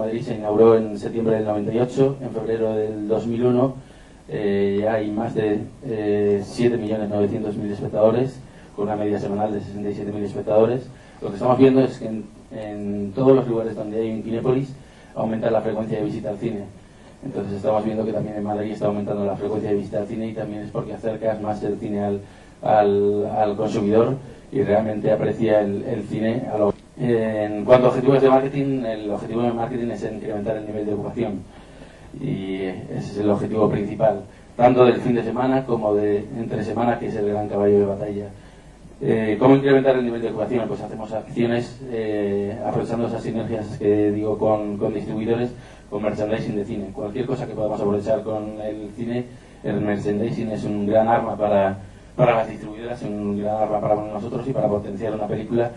Madrid se inauguró en septiembre del 98, en febrero del 2001 eh, hay más de eh, 7.900.000 espectadores, con una media semanal de 67.000 espectadores. Lo que estamos viendo es que en, todos los lugares donde hay un Kinépolis aumenta la frecuencia de visita al cine. Entonces estamos viendo que también en Madrid está aumentando la frecuencia de visita al cine y también es porque acercas más el cine al, al consumidor y realmente aprecia el, el cine a lo en cuanto a objetivos de marketing, el objetivo de marketing es incrementar el nivel de ocupación y ese es el objetivo principal, tanto del fin de semana como de entre semana, que es el gran caballo de batalla. Eh, ¿Cómo incrementar el nivel de ocupación? Pues hacemos acciones eh, aprovechando esas sinergias que digo con, con, distribuidores, con merchandising de cine. Cualquier cosa que podamos aprovechar con el cine, el merchandising es un gran arma para, para las distribuidoras, un gran para nosotros y para potenciar una película.